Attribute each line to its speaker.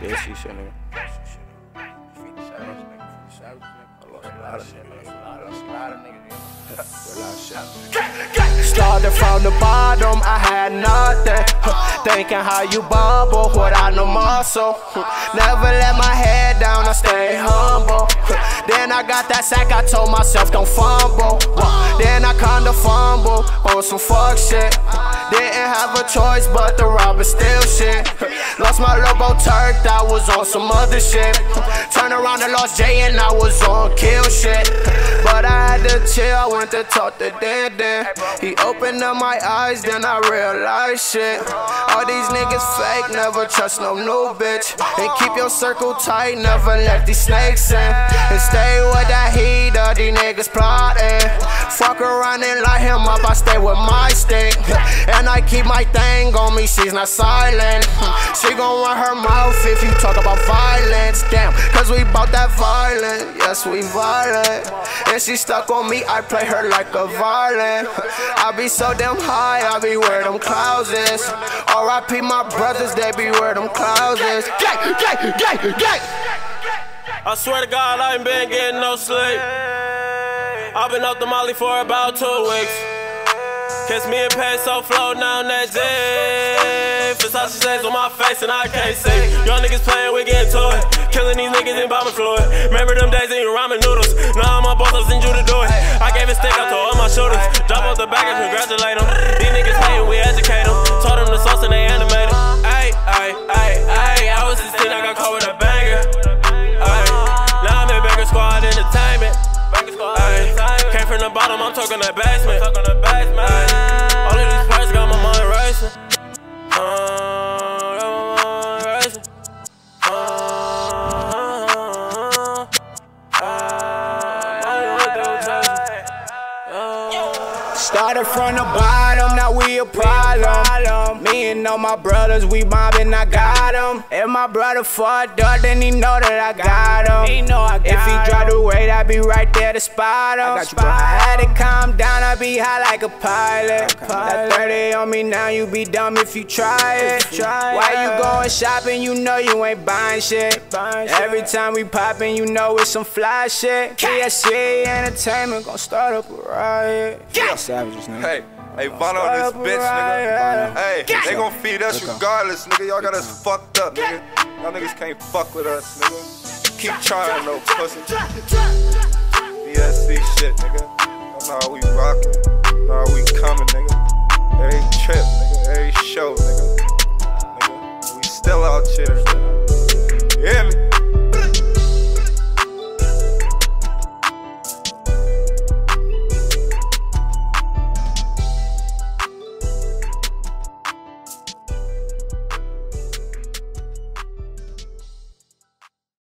Speaker 1: Bitchy shit, nigga.
Speaker 2: Feed the shadows, nigga. Feed the shadows, nigga. I lost a lot of shit, nigga. I lost a lot of niggas, nigga. A lot of shit.
Speaker 3: Started from the bottom, I had nothing. Thinking how you bubble without no muscle. Never let my head down, I stay humble. Then I got that sack, I told myself don't fumble. Then I kinda fumble on some fuck shit. Didn't have a choice but to rob and steal on some other shit. Turn around and lost Jay and I was on I went to talk to Dan Dan. He opened up my eyes, then I realized shit. All these niggas fake, never trust no new bitch. And keep your circle tight, never let these snakes in. And stay with that heat, all these niggas plotting. Fuck around and light him up, I stay with my stick. And I keep my thing on me, she's not silent. She gon' run her mouth if you talk about violence. Damn, cause we bout that violent, yes, we violent. And she stuck on me, I play her like a violin. I be so damn high, I be where them clouds is. RIP my brothers, they be where them clouds is. Gay, gay, gay, gay.
Speaker 4: I swear to God, I ain't been getting no sleep. I've been up the molly for about two weeks. Kiss me and peso flow now that zip. Versace shades on my face and I can't see. Young niggas playing, we getting to it. Killing these niggas in bombing fluid. Remember them days eating ramen noodles. Now I'm on boss, I send you to do it. Gave a stick up to all my shooters. Drop off the back and congratulate them. These niggas hating, we educate them. Taught them the sauce and they animated. Ayy, ayy, ayy, ayy. I was 16, I got caught with a banger. Ayy. Now I'm in Banger Squad Entertainment. Ayy. Came from the bottom, I'm talking that basement. Ayy.
Speaker 3: Started from the bottom, now we a problem. Me and all my brothers, we mobbing, I got him. If my brother fucked up, then he know that I got him. He know I got if he dropped the weight, I be right there to spot him. I, got you, bro. I had to calm down, I be high like a pilot. That 30 on me now, you be dumb if you try it. Why you going shopping? You know you ain't buying shit. Every time we poppin', you know it's some fly shit. BSE Entertainment gon' start up a riot savages, nigga.
Speaker 5: Hey. Hey, follow this bitch, nigga. Hey, they gon' feed us regardless, nigga. Y'all got us fucked up, nigga. Y'all niggas can't fuck with us, nigga. Keep trying, no pussy. BSE shit, nigga. Now we rockin'. now we comin', nigga. Every trip, nigga. Every show, nigga. Nigga, we still out here, nigga.